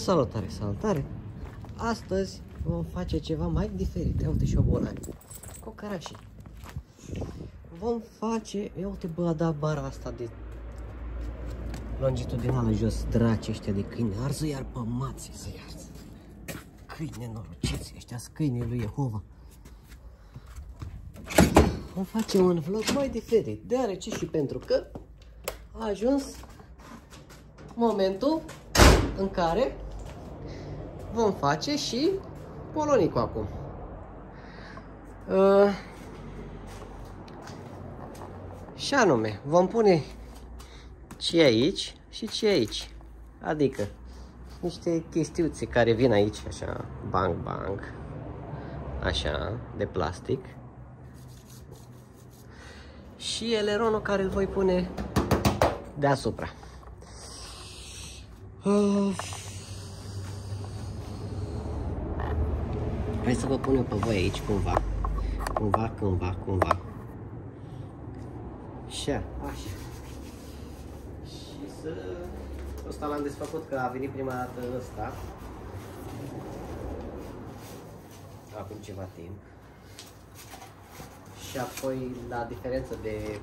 Salutare, salutare! Astăzi vom face ceva mai diferit. Ia uite și o bolani. Cocarașii. Vom face, ia uite bă, a dat bara asta de longitudinală jos, draci ăștia de câini, arză iar pe mații să iarză. Câini nenorociți, ăștia câinii lui Jehova. Vom face un vlog mai diferit, deoarece și pentru că a ajuns momentul în care vom face și polonicul acum. Uh, și anume, vom pune ce aici și ce aici. Adică niște chestiuțe care vin aici, așa, bang, bang, așa, de plastic. Și eleronul care îl voi pune deasupra. Uh, hai să vă pun eu pe voi aici cumva. Cumva, cumva, cumva. Așa, așa. Și să... Ăsta l-am desfăcut că a venit prima dată ăsta. Acum ceva timp. Și apoi, la diferență de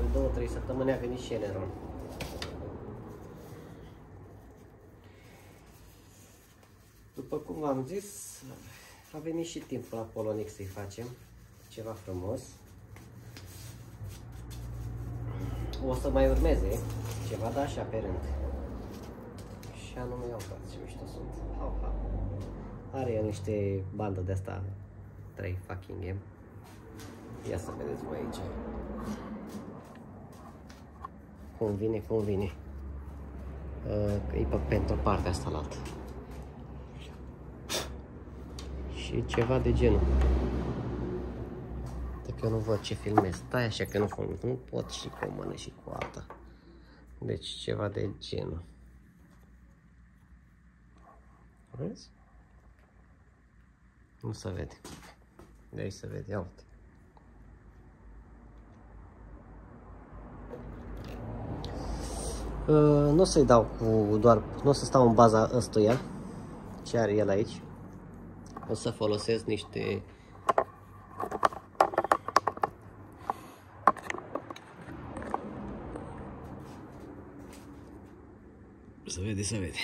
în două, trei săptămâni a venit și Eleron. După cum v-am zis, a venit și timpul la Polonic să-i facem ceva frumos. O să mai urmeze ceva, da, așa pe rând. Și anume, iau frate, ce mișto sunt. Hau, hau. Are el niște bandă de asta 3 fucking game. Ia să vedeți voi aici. Cum vine, cum vine. Uh, e pe, pentru partea asta la altă. Și ceva de genul. Dacă eu nu văd ce filmez, stai așa că nu filmez, nu pot și cu o mână și cu alta. Deci ceva de genul. Vezi? Nu se vede. De aici se vede, ia uite. Uh, nu o să-i dau cu doar, nu o să stau în baza ăstuia, ce are el aici. O să folosesc niște să vede, să vede.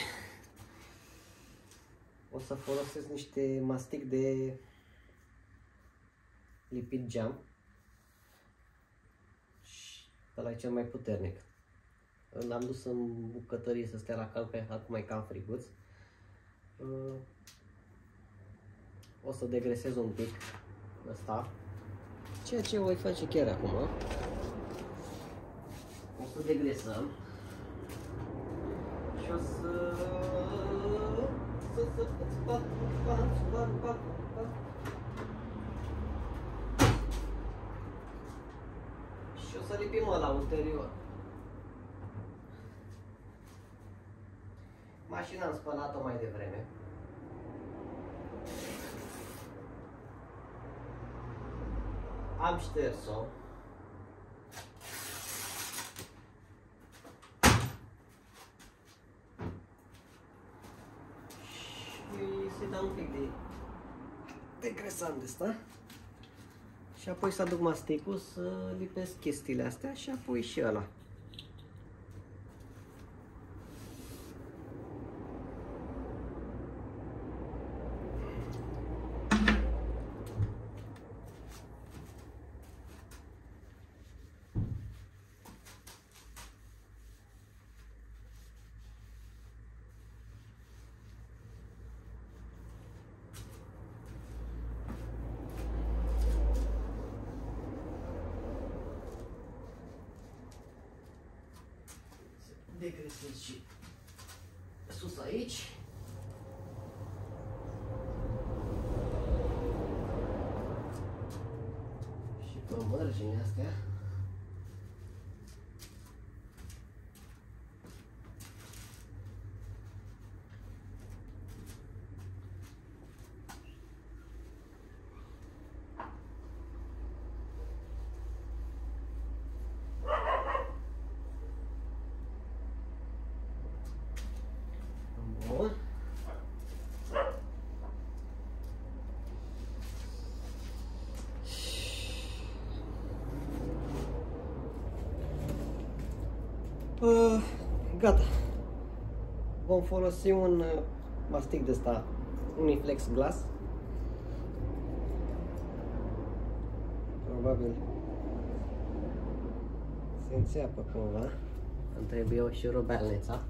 O să folosesc niște mastic de lipid geam. Și ăla e cel mai puternic. L-am dus în bucătărie să stea la cal, că acum e cam friguț. Uh, o să degresez un pic ăsta. Ceea ce voi face chiar acum. O să degresăm. Și o să... să, să, să, Și o să lipim la ulterior. Mașina am spălat-o mai devreme. Am șters-o. Și se dă un pic de degresant de asta. Și apoi să aduc masticul să lipesc chestiile astea și apoi și ăla. Decresez și sus aici. Și pe mărginea astea. Uh, gata. Vom folosi un uh, mastic de ăsta Uniflex Glass. Probabil se înțeapă cumva. Îmi trebuie o șurubelniță.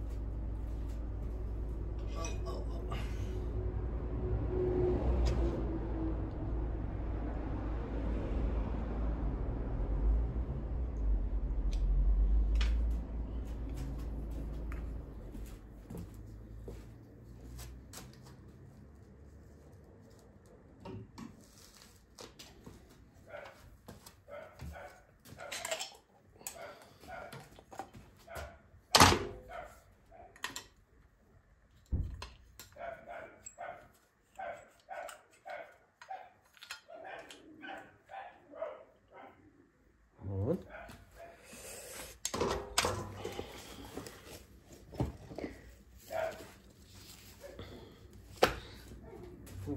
Bun.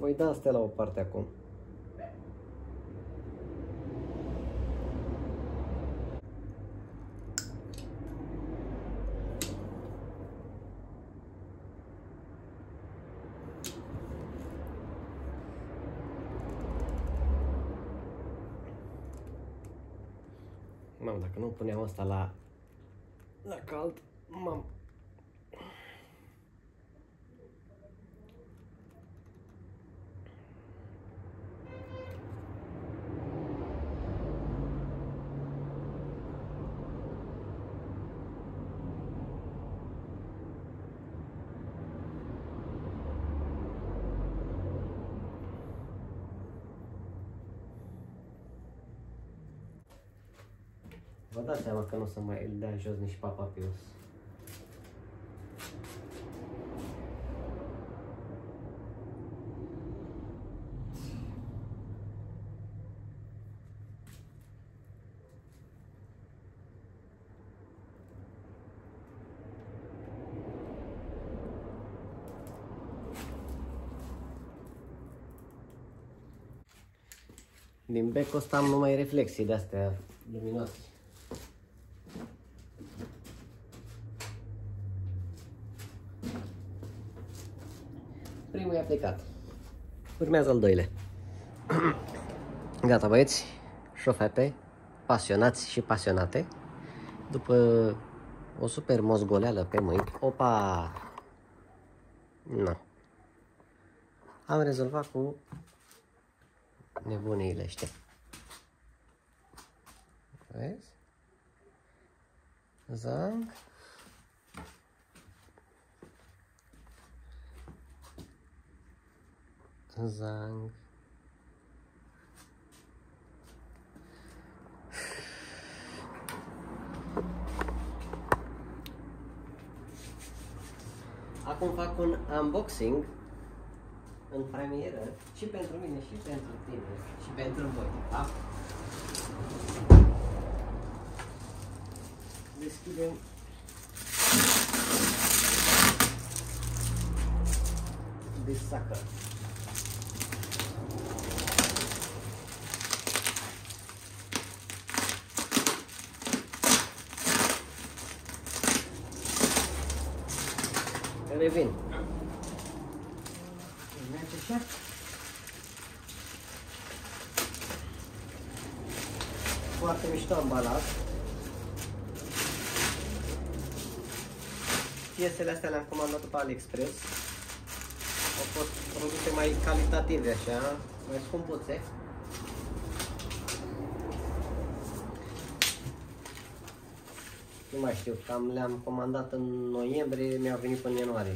Voi da astea la o parte acum. Mamă, dacă nu puneam asta la, la cald, mam. Vă dați seama că nu o să mai îl dea jos nici Papa Pius. Din becul ăsta am numai reflexii de-astea luminoase. Primul e aplicat. Urmează al doilea. Gata băieți și fete, pasionați și pasionate. După o super mozgoleală pe mâini, opa, nu. Am rezolvat cu nebuniile ăștia. Vezi? Zang. Zang. Acum fac un unboxing în premieră și pentru mine și pentru tine și pentru voi, da? Deschidem this sucker. Revin. Merge așa. Foarte mișto ambalat. Piesele astea le-am comandat pe AliExpress. Au fost produse mai calitative așa, mai scumpuțe. Nu mai știu, cam le-am comandat în noiembrie, mi-au venit până în ianuarie.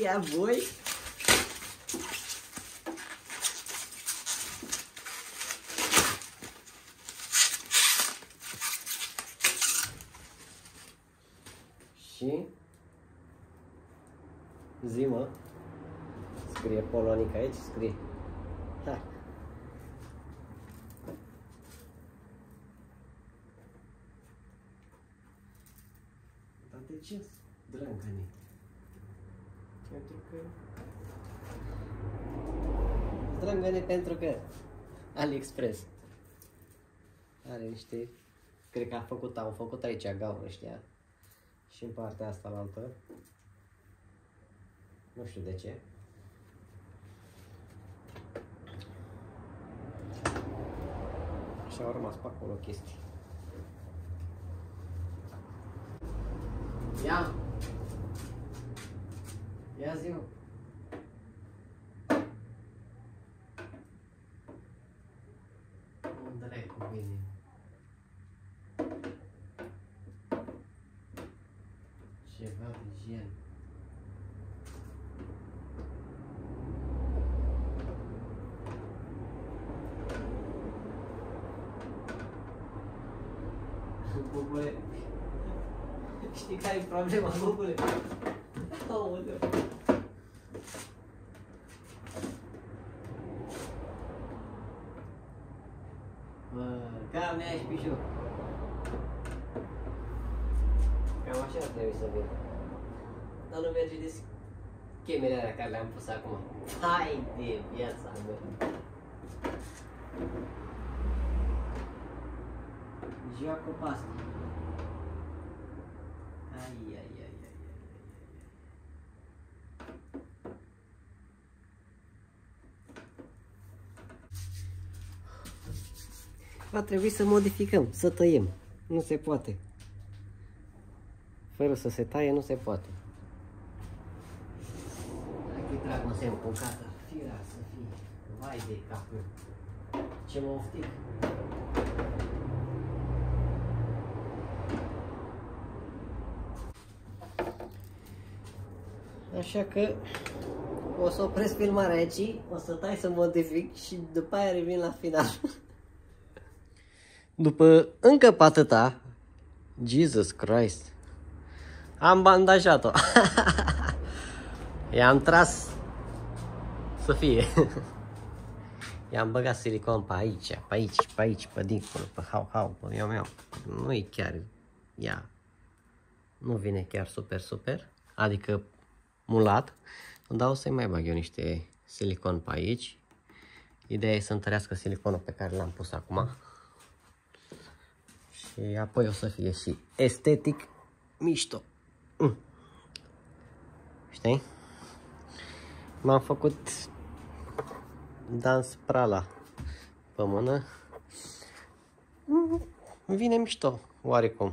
Ia voi! Și zi mă, scrie Polonica aici, scrie. Ha. ce drângăne? Pentru că... Drângăne pentru că AliExpress are niște... Cred că a făcut, au făcut aici gaură ăștia și în partea asta la altă. Nu știu de ce. Și au rămas pe acolo chestii. Ia! Ia zi Unde cu mine? Ceva de gen. Bubule. Știi care e problema, bubule? Aoleu. Bă, cam mea și pișu. Cam așa ar trebui să vin. Dar nu merge de schemele alea care le-am pus acum. Hai de viața mea. Joacă pe asta. Ai, Va trebui să modificăm, să tăiem. Nu se poate. Fără să se taie, nu se poate. Hai că trag un semn cu cata. Firea să fie. Vai de capul. Ce mă oftic. Așa că o să opresc filmarea aici, o să tai să modific și după aia revin la final. După încă pe atâta, Jesus Christ, am bandajat-o. I-am tras să fie. I-am băgat silicon pe aici, pe aici, pe aici, pe dincolo, pe hau, hau, pe miau, miau. Nu e chiar, ia, nu vine chiar super, super, adică mulat, dar o să-i mai bag eu niște silicon pe aici. Ideea e să întărească siliconul pe care l-am pus acum. Și apoi o să fie și estetic mișto. Mm. Știi? M-am făcut dans prala pe mână. Mm, vine mișto, oarecum.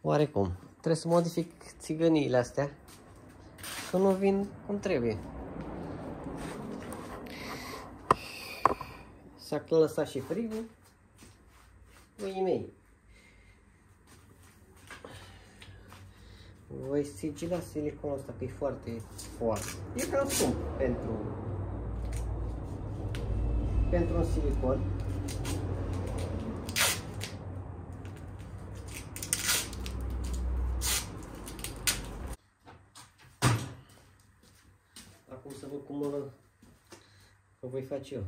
Oarecum. Trebuie să modific țigăniile astea. Că nu vin cum trebuie. S-a lăsat și frigul. Uii mei. Voi sigila siliconul ăsta că e foarte foarte. E cam scump pentru pentru un silicon. Acum să văd cum o, o voi face eu.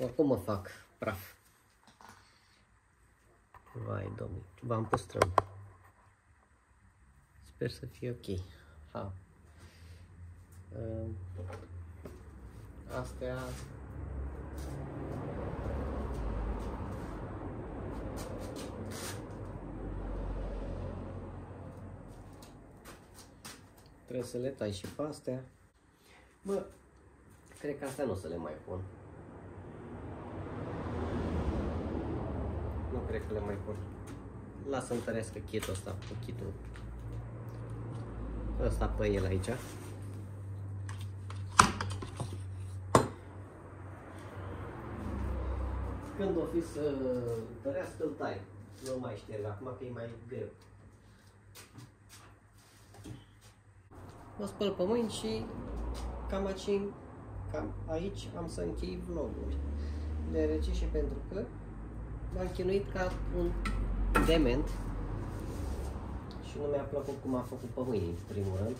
Oricum mă fac praf. Vai, domnule, v-am păstrăm. Sper să fie ok. Ha. Ehm, astea Trebuie să le tai și pe astea. Bă, cred că astea nu o să le mai pun. Cred că le mai pun. Lasă întărească kitul ăsta cu kitul ăsta pe el aici. Când o fi să întărească, îl tai. Nu mai șterg acum că e mai greu. Mă spăl pe mâini și cam aici, cam aici am să închei vlogul. Deoarece și pentru că m-am chinuit ca un dement și nu mi-a plăcut cum a făcut pe mâini, în primul rând.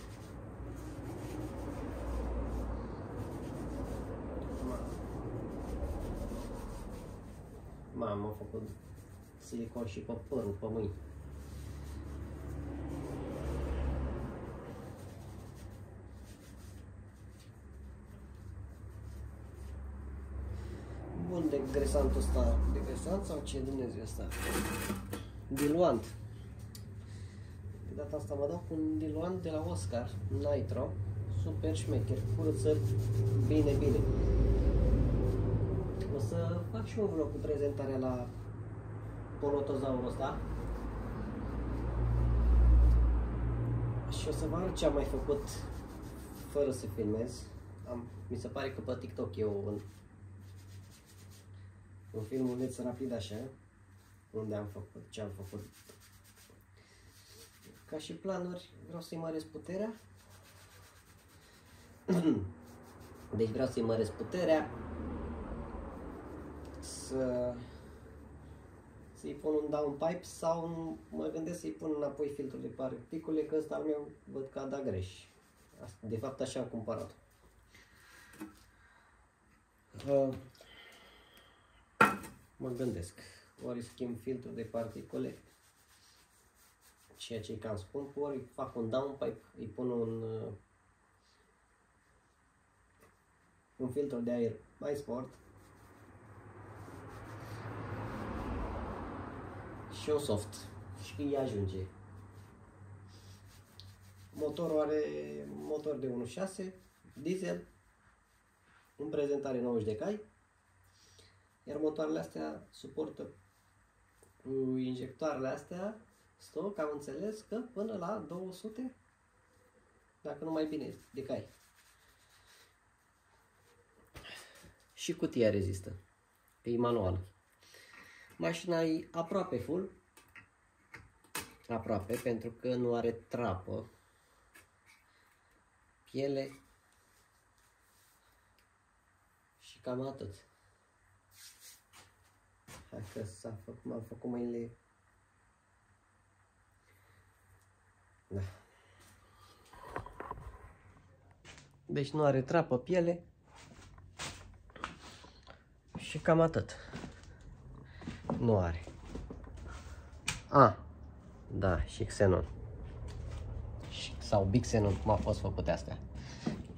Mamă, am făcut silicon și pe părul, pe mâini. Bun, degresantul ăsta, degresant sau ce Dumnezeu ăsta? Diluant. De data asta mă dau cu un diluant de la Oscar, Nitro, super șmecher, curăță bine, bine. O să fac și un vlog cu prezentarea la polotozaurul ăsta. Și o să vă arăt ce am mai făcut fără să filmez. Am, mi se pare că pe TikTok eu un, un filmuleț rapid așa, unde am făcut ce am făcut. Ca și planuri, vreau să-i măresc puterea. Deci vreau să-i măresc puterea, să să-i pun un downpipe sau mă gândesc să-i pun înapoi filtrul de particule, că ăsta al meu văd că a dat greș. De fapt așa am cumpărat. Uh, mă gândesc, ori schimb filtrul de particule, ceea ce e cam scump, ori fac un downpipe, îi pun un, uh, un filtru de aer mai sport, și o soft. Și îi ajunge. Motorul are motor de 1.6, diesel, în prezentare 90 de cai, iar motoarele astea suportă cu injectoarele astea stoc, am înțeles că până la 200, dacă nu mai bine, de cai. Și cutia rezistă, e manuală. Mașina e aproape full, aproape, pentru că nu are trapă, piele și cam atât. Hai că s-a făcut, m-am făcut mâinile. Da. Deci nu are trapă, piele și cam atât. Nu are. A, da, și Xenon. Sau Big Xenon, cum a fost făcute astea.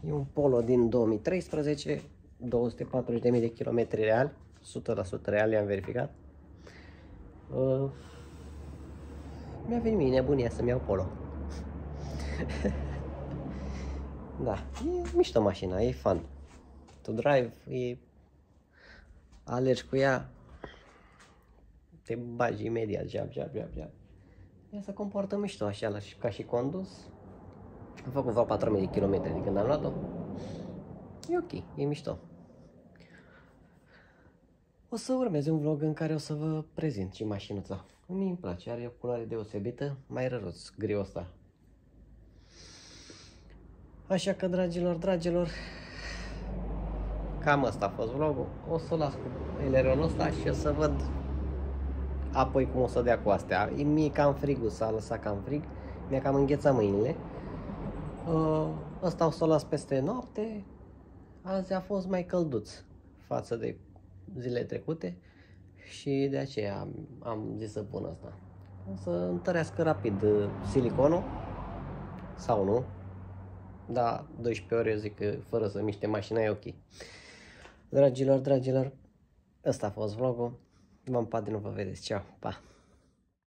E un Polo din 2013, 240.000 de km real, 100% real, i-am verificat. Uh, mi-a venit mie nebunia să-mi iau Polo. da, e mișto mașina, e fun. To drive, e... Alergi cu ea, te bagi imediat, jab, jab, jab, jab. Ea se comportă mișto așa, ca și condus. Am făcut vreo 4000 de km de când am luat-o. E ok, e mișto. O să urmeze un vlog în care o să vă prezint și mașinuța. Mie îmi place, are o culoare deosebită, mai răros griul ăsta. Așa că, dragilor, dragilor, cam asta a fost vlogul. O să las cu eleronul ăsta și o să văd apoi cum o să dea cu astea. Mi-e cam frigul, s-a lăsat cam frig, mi-a cam înghețat mâinile. Uh, ăsta o să o las peste noapte. Azi a fost mai călduț față de zile trecute și de aceea am, am zis să pun asta. O să întărească rapid uh, siliconul sau nu. Da, 12 ore eu zic că fără să miște mașina e ok. Dragilor, dragilor, ăsta a fost vlogul. V-am pa de nu vă vedeți. Ceau, pa!